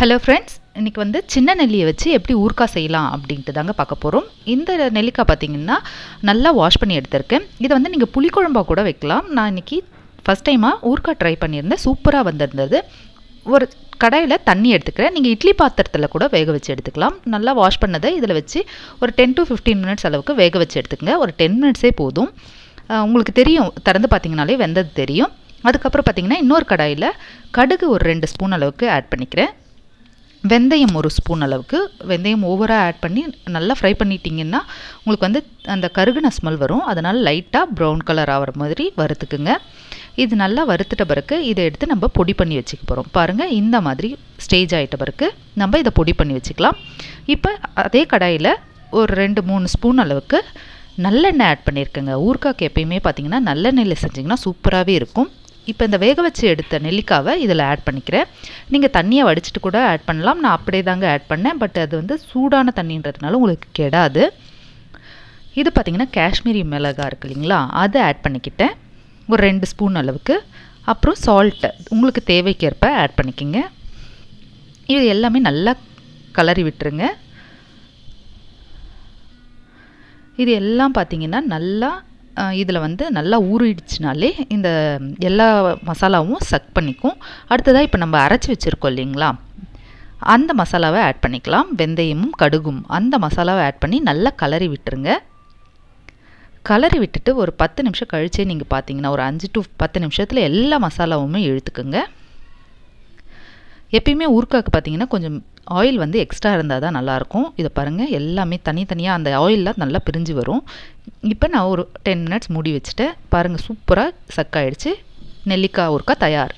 Hello friends இன்றைக்கி வந்து சின்ன நெல்லியை வச்சு எப்படி ஊறுக்காய் செய்யலாம் அப்படின்ட்டு தாங்க பார்க்க போகிறோம் இந்த நெல்லிக்காய் பார்த்தீங்கன்னா நல்லா வாஷ் பண்ணி எடுத்திருக்கேன். இதை வந்து நீங்கள் புளிக்குழம்பா கூட வைக்கலாம். நான் இன்றைக்கி ஃபஸ்ட் டைமாக ஊறுகாய் ட்ரை பண்ணியிருந்தேன். சூப்பராக வந்திருந்தது. ஒரு கடாயில் தண்ணி எடுத்துக்கிறேன். நீங்கள் இட்லி பாத்திரத்தில் கூட வேக வச்சு எடுத்துக்கலாம். நல்லா வாஷ் பண்ணதை இதில் வச்சு ஒரு டென் டு ஃபிஃப்டீன் மினிட்ஸ் அளவுக்கு வேக வச்சு எடுத்துக்கங்க. ஒரு டென் மினிட்ஸே போதும். உங்களுக்கு தெரியும். திறந்து பார்த்தீங்கனாலே வெந்தது தெரியும். அதுக்கப்புறம் பார்த்தீங்கன்னா இன்னொரு கடாயில் கடுகு ஒரு ரெண்டு ஸ்பூன் அளவுக்கு ஆட் பண்ணிக்கிறேன். வெந்தயம் ஒரு ஸ்பூன் அளவுக்கு. வெந்தயம் ஓவராக ஆட் பண்ணி நல்லா ஃப்ரை பண்ணிட்டீங்கன்னா உங்களுக்கு வந்து அந்த கருகுன ஸ்மெல் வரும். அதனால் லைட்டாக ப்ரௌன் கலர் ஆகிற மாதிரி வறுத்துக்குங்க. இது நல்லா வறுத்துட்ட பிறகு இதை எடுத்து நம்ம பொடி பண்ணி வச்சுக்க போகிறோம் பாருங்கள் இந்த மாதிரி ஸ்டேஜ் ஆகிட்ட பிறகு நம்ம இதை பொடி பண்ணி வச்சுக்கலாம். இப்போ அதே கடாயில் ஒரு ரெண்டு மூணு ஸ்பூன் அளவுக்கு நல்லெண்ணெய் ஆட் பண்ணியிருக்கேங்க ஊறுகாய்க்கு எப்பயுமே பார்த்தீங்கன்னா நல்லெண்ணெயில் செஞ்சிங்கன்னா சூப்பராகவே இருக்கும். இப்போ இந்த வேக வச்சு எடுத்த நெல்லிக்காவை இதில் ஆட் பண்ணிக்கிறேன். நீங்கள் தண்ணியை வடிச்சிட்டு கூட ஆட் பண்ணலாம். நான் அப்படியே தாங்க ஆட் பண்ணேன். பட் அது வந்து சூடான தண்ணின்றதுனால உங்களுக்கு கெடாது. இது பார்த்திங்கன்னா காஷ்மீரி மிளகா இருக்கு இல்லைங்களா? அதை ஆட் பண்ணிக்கிட்டேன். ஒரு ரெண்டு ஸ்பூன் அளவுக்கு. அப்புறம் சால்ட்டு உங்களுக்கு தேவைக்கேற்ப ஆட் பண்ணிக்கோங்க. இது எல்லாமே நல்லா கலரி விட்டுருங்க. இது எல்லாம் பார்த்திங்கன்னா நல்லா இதில் வந்து நல்லா ஊறிடுச்சுனாலே இந்த எல்லா மசாலாவும் சக் பண்ணிக்கும். அடுத்ததாக இப்போ நம்ம அரைச்சி வச்சுருக்கோம் இல்லைங்களா? அந்த மசாலாவை ஆட் பண்ணிக்கலாம். வெந்தயமும் கடுகும். அந்த மசாலாவை ஆட் பண்ணி நல்லா கலரி விட்டுருங்க. கலரி விட்டுட்டு ஒரு பத்து நிமிஷம் கழிச்சே நீங்கள் பார்த்தீங்கன்னா ஒரு அஞ்சு டு பத்து நிமிஷத்தில் எல்லா மசாலாவுமே இழுத்துக்குங்க. எப்பயுமே ஊறுக்காக்கு பார்த்தீங்கன்னா கொஞ்சம் ஆயில் வந்து எக்ஸ்ட்ரா இருந்தால் தான் நல்லாயிருக்கும். இதை பாருங்கள் எல்லாமே தனித்தனியாக அந்த ஆயிலெலாம் நல்லா பிரிஞ்சு வரும். இப்போ நான் ஒரு டென் மினிட்ஸ் மூடி வச்சுட்டேன் பாருங்கள் சூப்பராக சக்காயிடுச்சு. நெல்லிக்காய் ஊறுக்காய் தயார்.